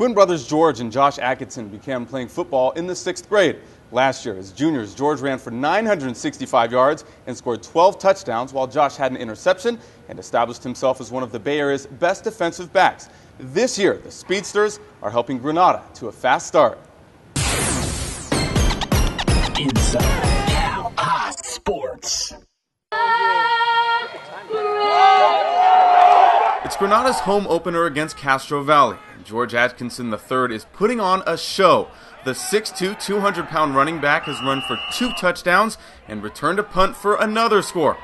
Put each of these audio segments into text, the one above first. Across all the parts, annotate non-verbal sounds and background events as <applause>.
Twin brothers George and Josh Atkinson began playing football in the sixth grade. Last year, as juniors, George ran for 965 yards and scored 12 touchdowns, while Josh had an interception and established himself as one of the Bay Area's best defensive backs. This year, the Speedsters are helping Granada to a fast start. Inside Cal-Hi Sports. It's Granada's home opener against Castro Valley, George Atkinson III is putting on a show. The 6'2", 200 pound running back has run for two touchdowns and returned a punt for another score.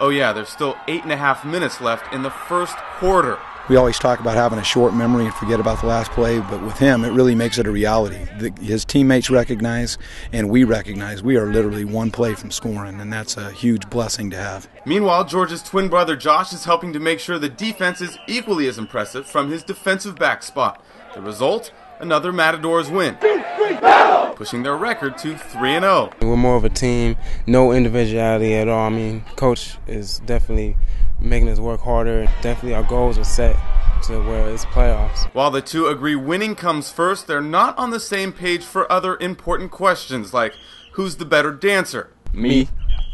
Oh, yeah, there's still eight and a half minutes left in the first quarter. We always talk about having a short memory and forget about the last play, but with him, it really makes it a reality. The, his teammates recognize, and we recognize we are literally one play from scoring, and that's a huge blessing to have. Meanwhile, George's twin brother Josh is helping to make sure the defense is equally as impressive from his defensive back spot. The result? Another Matadors win, pushing their record to 3 0. We're more of a team, no individuality at all. I mean, coach is definitely making us work harder. Definitely, our goals are set to where it's playoffs. While the two agree winning comes first, they're not on the same page for other important questions like who's the better dancer? Me,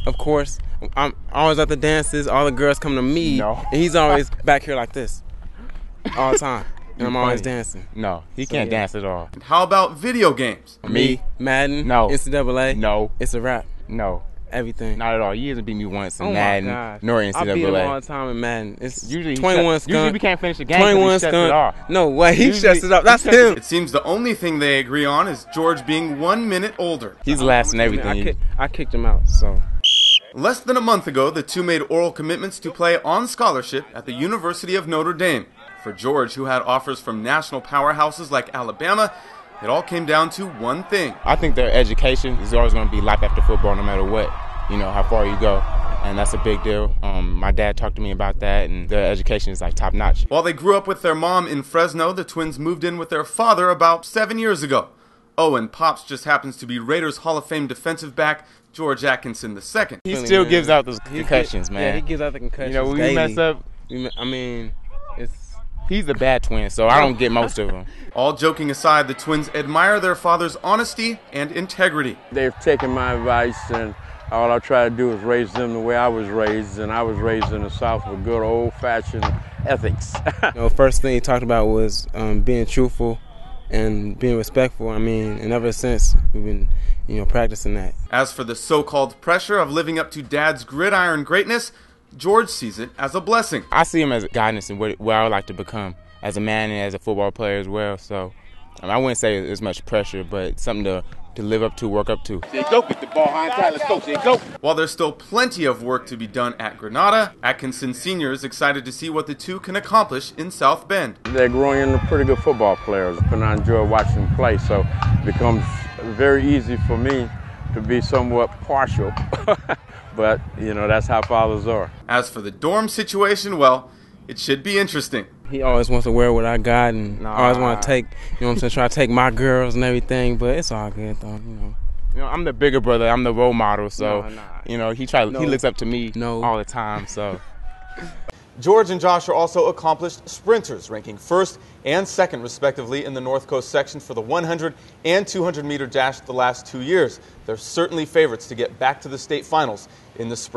of course. I'm always at the dances. All the girls come to me. No. And he's always back here like this all the time. <laughs> And I'm always dancing. No, he So, can't yeah. dance at all. And how about video games? Me, Madden, No. NCAA. No. It's a wrap. No, Everything. not at all. He hasn't beat me once in oh Madden my gosh. nor I beat him all the time in Madden. It's Usually, 21 skunk. Usually we can't finish the game. 21 he skunk. off. No way, he Usually- shuts it up. That's him. It seems the only thing they agree on is George being one minute older. He's last in I, everything. kick, I kicked him out, so. Less than a month ago, the two made oral commitments to play on scholarship at the University of Notre Dame. For George, who had offers from national powerhouses like Alabama, it all came down to one thing. I think their education is always going to be life after football, no matter what. You know how far you go, and that's a big deal. Um, my dad talked to me about that, and their education is like top notch. While they grew up with their mom in Fresno, the twins moved in with their father about seven years ago. Oh, and Pops just happens to be Raiders Hall of Fame defensive back George Atkinson II. He still gives out those concussions, man. Yeah, he gives out the concussions. you know, when we daily. mess up, I mean, it's. He's a bad twin, so I don't get most of them. <laughs> All joking aside, the twins admire their father's honesty and integrity. They've taken my advice, and all I try to do is raise them the way I was raised, and I was raised in the South with good old-fashioned ethics. <laughs> You know, first thing he talked about was um, being truthful and being respectful. I mean, and ever since we've been, you know, practicing that. As for the so called pressure of living up to dad's gridiron greatness, George sees it as a blessing. I see him as guidance and what, where I would like to become as a man and as a football player as well. So um, I wouldn't say as much pressure, but something to, to live up to, work up to. There you go. Get the ball behind Tyler. Let's go. There you go. While there's still plenty of work to be done at Granada, Atkinson Sr. is excited to see what the two can accomplish in South Bend. They're growing into pretty good football players, and I enjoy watching them play, so it becomes very easy for me to be somewhat partial. <laughs> but, you know, that's how fathers are. As for the dorm situation, well, it should be interesting. He always wants to wear what I got and Nah. always want to take, you know what I'm saying, try to take my girls and everything, but it's all good though, you know. You know, I'm the bigger brother. I'm the role model, so Nah, nah. you know he try. No. He looks up to me No. all the time. So <laughs> George and Josh are also accomplished sprinters, ranking first and second, respectively, in the North Coast section for the 100 and 200 meter dash the last two years. They're certainly favorites to get back to the state finals in the spring.